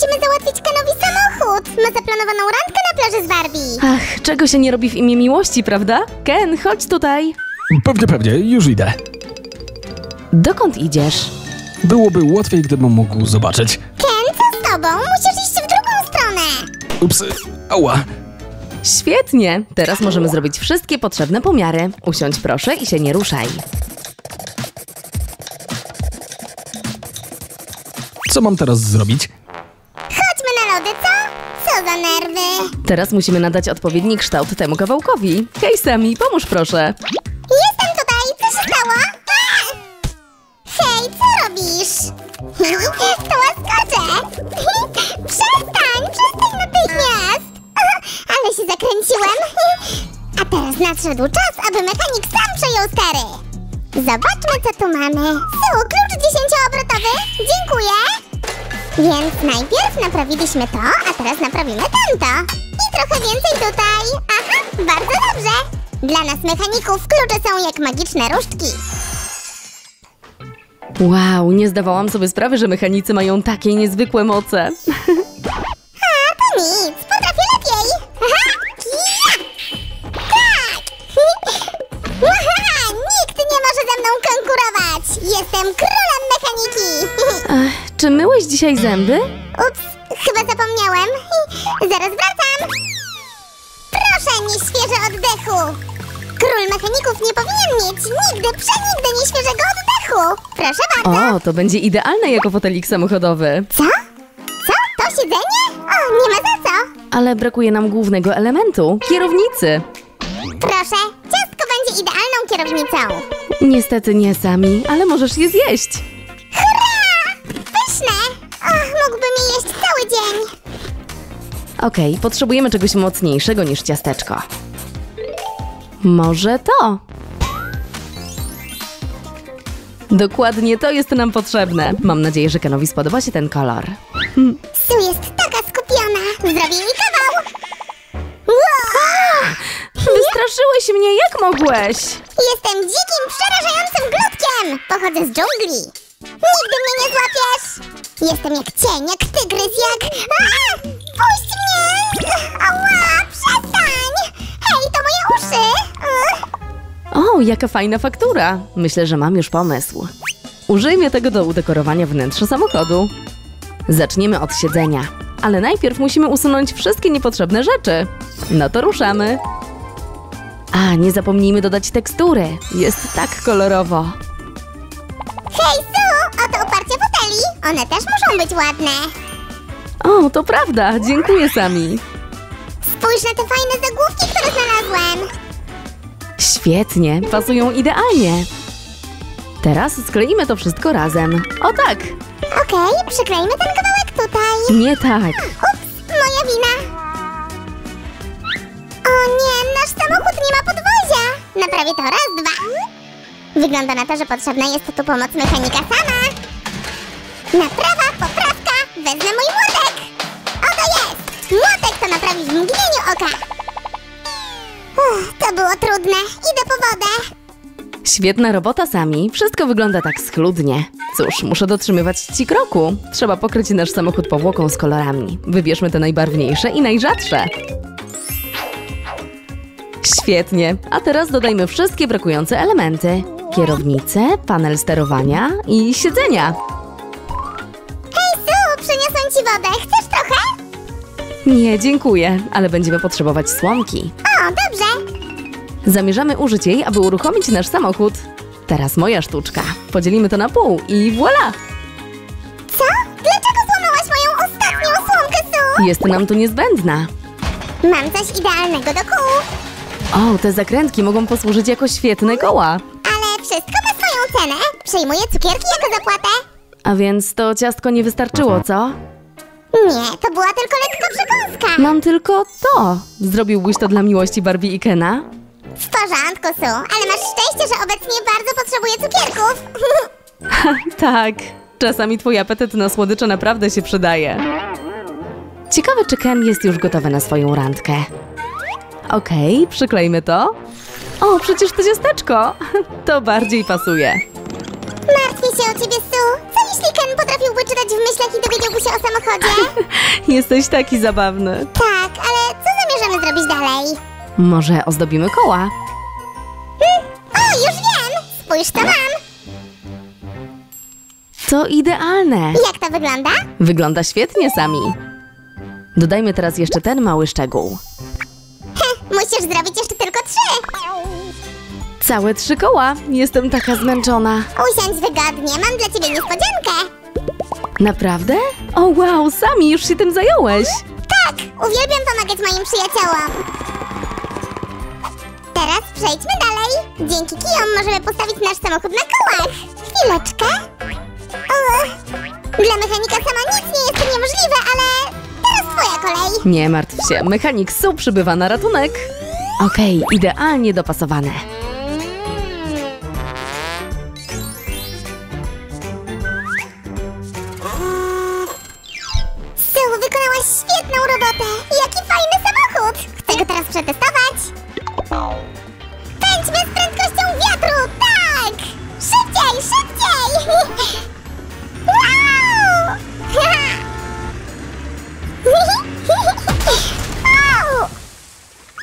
załatwić Kenowi samochód. Ma zaplanowaną randkę na plaży z Barbie. Ach, czego się nie robi w imię miłości, prawda? Ken, chodź tutaj. Pewnie, pewnie, już idę. Dokąd idziesz? Byłoby łatwiej, gdybym mógł zobaczyć. Ken, co z tobą? Musisz iść w drugą stronę. Ups, ała. Świetnie! Teraz możemy zrobić wszystkie potrzebne pomiary. Usiądź proszę i się nie ruszaj. Co mam teraz zrobić? Teraz musimy nadać odpowiedni kształt temu kawałkowi. Hej Sami, pomóż proszę. Jestem tutaj, co się stało? A! Hej, co robisz? To łaskocze. Przestań, przestań natychmiast. Ale się zakręciłem. A teraz nadszedł czas, aby mechanik sam przejął stery. Zobaczmy, co tu mamy. Su, klucz dziesięcioobrotowy. Dziękuję. Więc najpierw naprawiliśmy to, a teraz naprawimy tamto. I trochę więcej tutaj. Aha, bardzo dobrze. Dla nas mechaników klucze są jak magiczne różdżki. Wow, nie zdawałam sobie sprawy, że mechanicy mają takie niezwykłe moce. A, to nic, potrafię lepiej. Aha, ja! Tak! Aha, nikt nie może ze mną konkurować. Jestem królem mechaniki. Myłeś dzisiaj zęby? Ups, chyba zapomniałem. Zaraz wracam. Proszę, nieświeże oddechu. Król mechaników nie powinien mieć nigdy, przenigdy nieświeżego oddechu. Proszę bardzo. O, to będzie idealne jako fotelik samochodowy. Co? Co? To siedzenie? O, nie ma za co. Ale brakuje nam głównego elementu kierownicy. Proszę, ciastko będzie idealną kierownicą. Niestety nie sami, ale możesz je zjeść. Okej, potrzebujemy czegoś mocniejszego niż ciasteczko. Może to? Dokładnie to jest nam potrzebne. Mam nadzieję, że Kenowi spodoba się ten kolor. Su jest taka skupiona. Zrobię jej kawał. Wow! Wystraszyłeś mnie, jak mogłeś? Jestem dzikim, przerażającym glutkiem. Pochodzę z dżungli. Nigdy mnie nie złapiesz. Jestem jak cień, jak tygrys, jak... A! Puść mnie! Ała, przestań! Hej, to moje uszy! O, jaka fajna faktura. Myślę, że mam już pomysł. Użyjmy tego do udekorowania wnętrza samochodu. Zaczniemy od siedzenia, ale najpierw musimy usunąć wszystkie niepotrzebne rzeczy. No to ruszamy. A, nie zapomnijmy dodać tekstury. Jest tak kolorowo. Hej, Su! Oto oparcie foteli. One też muszą być ładne. O, to prawda. Dziękuję, Sami. Spójrz na te fajne zagłówki, które znalazłem. Świetnie, pasują idealnie. Teraz skleimy to wszystko razem. O tak! Okej, przyklejmy ten kawałek tutaj. Nie tak. Ups, moja wina. O nie, nasz samochód nie ma podwozia. Naprawię to raz, dwa. Wygląda na to, że potrzebna jest tu pomoc mechanika sama. Naprawa, wezmę mój młotek. Oto jest. Młotek to naprawi w mgnieniu oka. Uff, to było trudne. Idę po wodę. Świetna robota, Sami. Wszystko wygląda tak schludnie. Cóż, muszę dotrzymywać ci kroku. Trzeba pokryć nasz samochód powłoką z kolorami. Wybierzmy te najbarwniejsze i najrzadsze. Świetnie. A teraz dodajmy wszystkie brakujące elementy. Kierownicę, panel sterowania i siedzenia. Wodę. Chcesz trochę? Nie, dziękuję, ale będziemy potrzebować słomki. O, dobrze. Zamierzamy użyć jej, aby uruchomić nasz samochód. Teraz moja sztuczka. Podzielimy to na pół i voilà! Co? Dlaczego złamałaś moją ostatnią słomkę, Su? Jest nam tu niezbędna. Mam coś idealnego do kół, O, te zakrętki mogą posłużyć jako świetne koła. ale wszystko ma swoją cenę. Przyjmuję cukierki jako zapłatę. A więc to ciastko nie wystarczyło, co? Nie, to była tylko lekka przekąska. Mam tylko to. Zrobiłbyś to dla miłości Barbie i Kena? W porządku, Su, ale masz szczęście, że obecnie bardzo potrzebuję cukierków. Tak. Czasami twój apetyt na słodycze naprawdę się przydaje. Ciekawe, czy Ken jest już gotowy na swoją randkę. Okej, przyklejmy to. O, przecież to ciasteczko. To bardziej pasuje. Martwię się o ciebie, Su. Co jeśli Ken potrafiłby czytać w myślach i dowiedziałby się o samochodzie? Jesteś taki zabawny. tak, ale co zamierzamy zrobić dalej? Może ozdobimy koła? O, już wiem! Spójrz, co mam! To idealne. Jak to wygląda? Wygląda świetnie, Sami. Dodajmy teraz jeszcze ten mały szczegół. Heh, musisz zrobić jeszcze. Całe trzy koła. Jestem taka zmęczona. Usiądź wygodnie, mam dla ciebie niespodziankę. Naprawdę? O wow, Sami, już się tym zająłeś. Tak, uwielbiam pomagać moim przyjaciołom. Teraz przejdźmy dalej. Dzięki kijom możemy postawić nasz samochód na kołach. Chwileczkę. Dla mechanika sama nic nie jest niemożliwe, ale teraz twoja kolej. Nie martw się, mechanik Su przybywa na ratunek. Okej, idealnie dopasowane. Wykonałaś świetną robotę. Jaki fajny samochód. Chcę go teraz przetestować. Pędźmy z prędkością wiatru, tak! Szybciej, szybciej! Wow!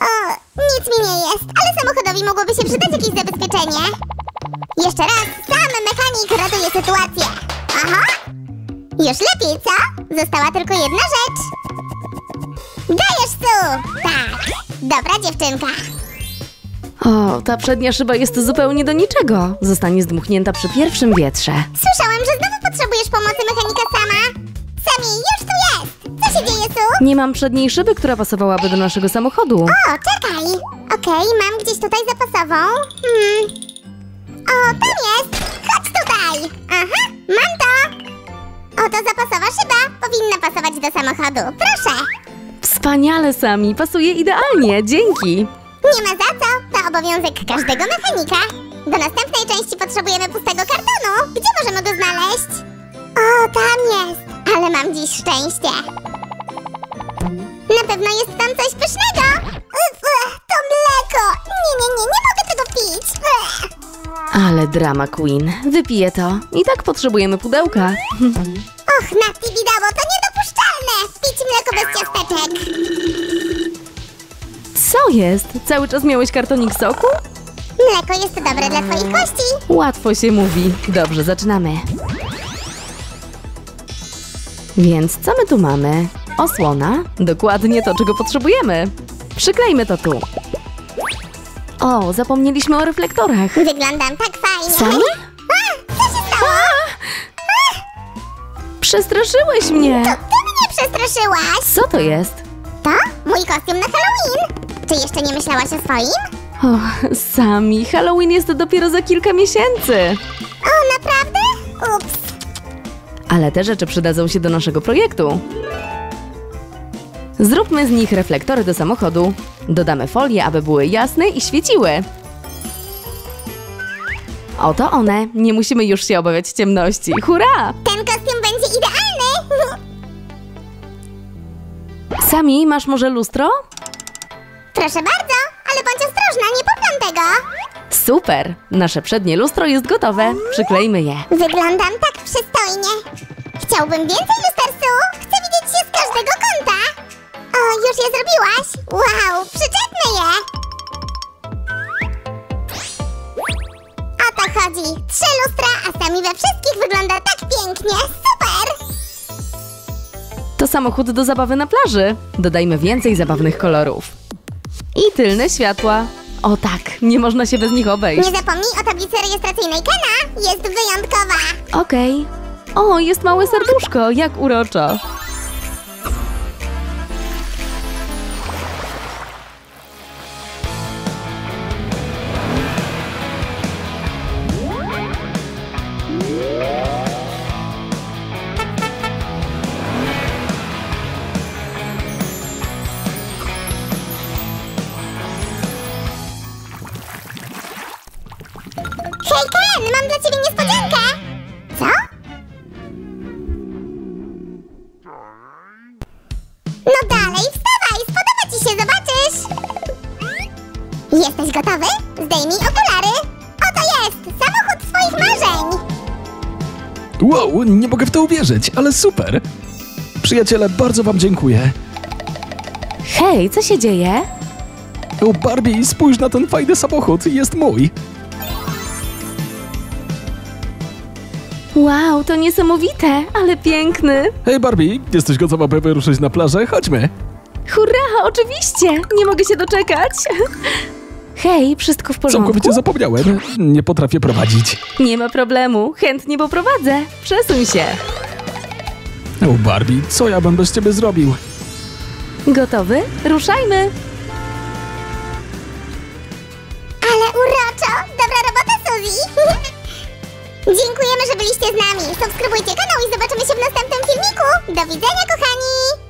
O, nic mi nie jest, ale samochodowi mogłoby się przydać jakieś zabezpieczenie. Jeszcze raz, sam mechanik ratuje sytuację. Aha! Już lepiej, co? Została tylko jedna rzecz. Dajesz tu! Tak. Dobra dziewczynka. O, ta przednia szyba jest zupełnie do niczego. Zostanie zdmuchnięta przy pierwszym wietrze. Słyszałam, że znowu potrzebujesz pomocy mechanika sama. Sami, już tu jest! Co się dzieje tu? Nie mam przedniej szyby, która pasowałaby do naszego samochodu. O, czekaj. Okej, mam gdzieś tutaj zapasową. Hmm. O, tam jest! Chodź tutaj! Aha, mam to! Oto zapasowa szyba. Powinna pasować do samochodu. Proszę. Wspaniale, Sami, pasuje idealnie, dzięki. Nie ma za co. To obowiązek każdego mechanika. Do następnej części potrzebujemy pustego kartonu. Gdzie możemy go znaleźć? O, tam jest. Ale mam dziś szczęście. Na pewno jest tam coś pysznego. Uf, To mleko. Nie, nie, nie, nie mogę tego pić. Uf. Ale drama Queen. Wypiję to. I tak potrzebujemy pudełka. Och, Nati Bidało, to niedopuszczalne. Pić mleko bez ciasteczek. Co jest? Cały czas miałeś kartonik soku? Mleko jest dobre dla twoich kości. Łatwo się mówi. Dobrze, zaczynamy. Więc co my tu mamy? Osłona. Dokładnie to, czego potrzebujemy. Przyklejmy to tu. O, zapomnieliśmy o reflektorach. Wyglądam tak fajnie. Sami? A, co się stało? Przestraszyłeś mnie! To ty mnie przestraszyłaś. Co to jest? To mój kostium na Halloween. Czy jeszcze nie myślałaś o swoim? O, Sami, Halloween jest dopiero za kilka miesięcy. O, naprawdę? Ups. Ale te rzeczy przydadzą się do naszego projektu. Zróbmy z nich reflektory do samochodu. Dodamy folię, aby były jasne i świeciły. Oto one. Nie musimy już się obawiać ciemności. Hurra! Ten kostium będzie idealny. Sami, masz może lustro? Proszę bardzo, ale bądź ostrożna, nie poplam tego. Super! Nasze przednie lustro jest gotowe. Przyklejmy je. Wyglądam tak przystojnie. Chciałbym więcej lustersu. Chcę widzieć się z każdego kąta. Już je zrobiłaś? Wow, przyczepmy je. O to chodzi. Trzy lustra, a sami we wszystkich wygląda tak pięknie. Super! To samochód do zabawy na plaży. Dodajmy więcej zabawnych kolorów. I tylne światła. O tak, nie można się bez nich obejść. Nie zapomnij o tablicy rejestracyjnej Kena. Jest wyjątkowa. Okej. O, jest małe serduszko, jak uroczo. Hej Ken, mam dla ciebie niespodziankę. Co? No dalej, wstawaj, spodoba ci się, zobaczysz. Jesteś gotowy? Zdejmij okulary. Oto jest, samochód swoich marzeń. Wow, nie mogę w to uwierzyć, ale super! Przyjaciele, bardzo wam dziękuję. Hej, co się dzieje? O, Barbie, spójrz na ten fajny samochód, jest mój. Wow, to niesamowite, ale piękny. Hej Barbie, jesteś gotowa, by wyruszyć na plażę? Chodźmy. Hurra, oczywiście! Nie mogę się doczekać. Hej, wszystko w porządku? Całkowicie zapomniałem, nie potrafię prowadzić. Nie ma problemu, chętnie poprowadzę. Przesuń się. O Barbie, co ja bym bez ciebie zrobił? Gotowy? Ruszajmy. Dziękujemy, że byliście z nami. Subskrybujcie kanał i zobaczymy się w następnym filmiku. Do widzenia, kochani!